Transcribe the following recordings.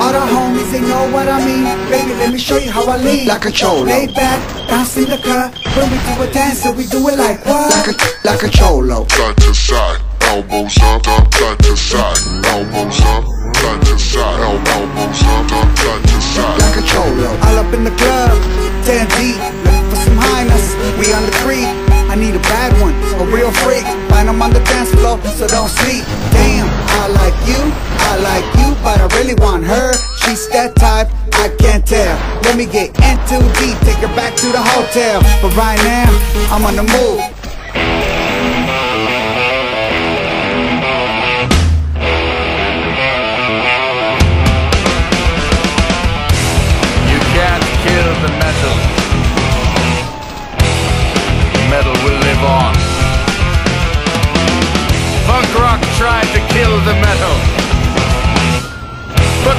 All the homies, they know what I mean. Baby, let me show you how I lean. Like a cholo. Lay back, bouncing the cut. When we do a dance, so we do it like what? Like a, like a cholo. Side to side, elbows up, up, side to side, elbows up, side to side, elbows up, up, side to side. Like a cholo. All up in the club, 10 deep, looking for some highness. We on the creek, I need a bad one, a real freak. Find 'em on the dance floor, so don't sleep. Damn, I like you, I like you, but I really want her. She's that type, I can't tell. Let me get in too deep, take her back to the hotel. But right now, I'm on the move.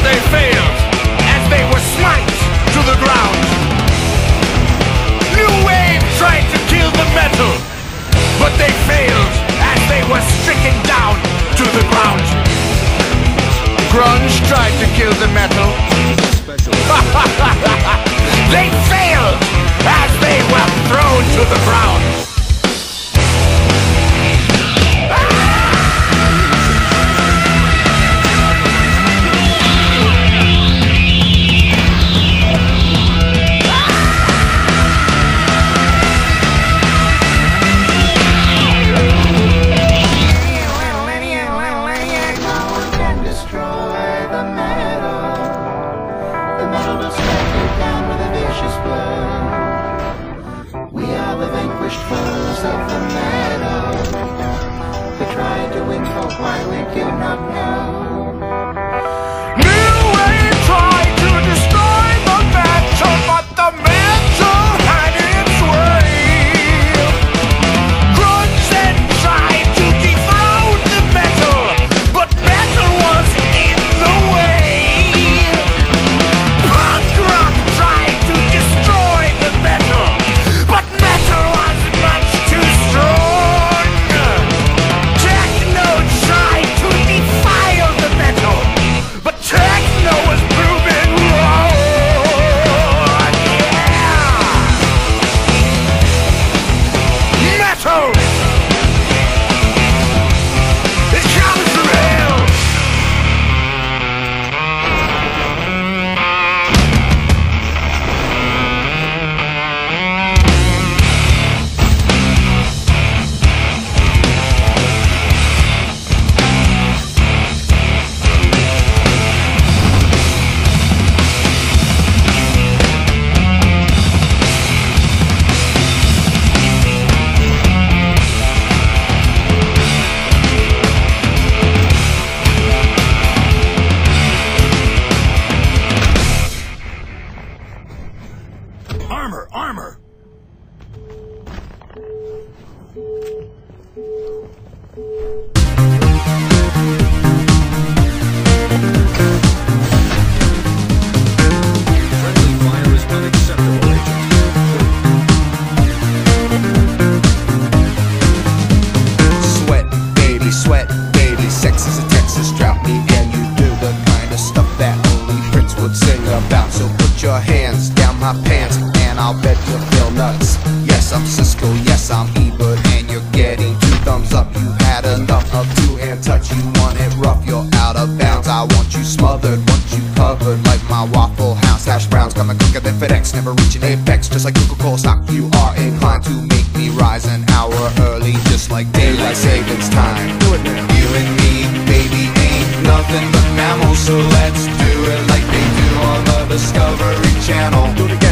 They failed vanquished foes of the metal. We try to win, but why we do not know. About. So put your hands down my pants, and I'll bet you'll feel nuts. Yes, I'm Siskel. Yes, I'm Ebert, and you're getting two thumbs up. You had enough of two-hand touch. You want it rough. You're out of bounds. I want you smothered, want you covered like my Waffle House hash browns. Coming quicker than FedEx, never reaching apex. Just like Coca-Cola stock, you are inclined to make me rise an hour early, just like daylight savings time. Do it now. You and me, baby, ain't nothing but mammals, so let's do it like they Discovery Channel.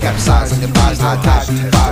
Capsize and advise high tide, five,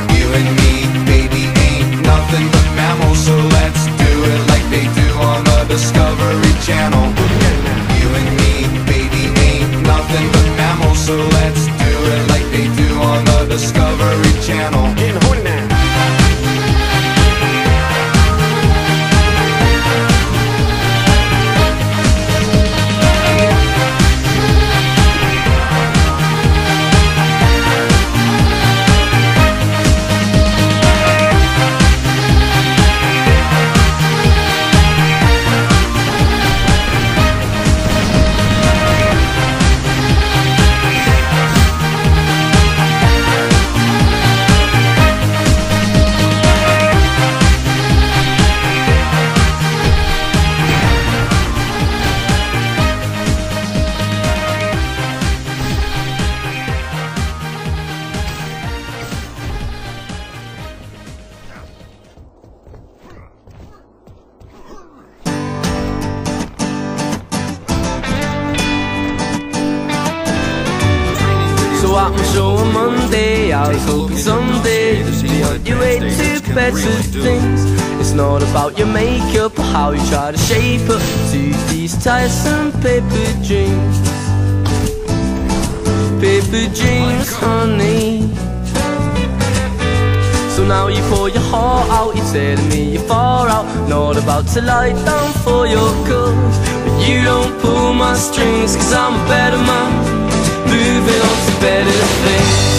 Was hoping someday you'd be on your way to better things. It's not about your makeup or how you try to shape up to these tiresome paper dreams. Paper dreams, honey. So now you pour your heart out, you're telling me you're far out. Not about to lie down for your cause. But you don't pull my strings, cause I'm a better man. Moving on to better things.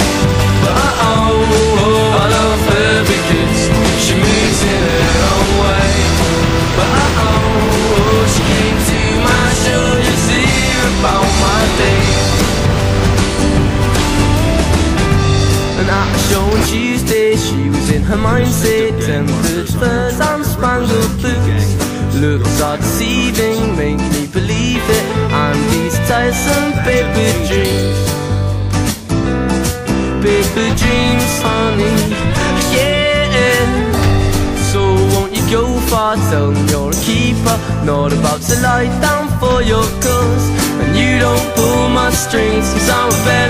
On Tuesday, she was in her mindset. Tempered furs and spangled boots. Looks are deceiving, make me believe it. And these tiresome paper dreams. Honey. Yeah. So won't you go far? Tell them you're a keeper. Not about to lie down for your cause. And you don't pull my strings, cause I'm a better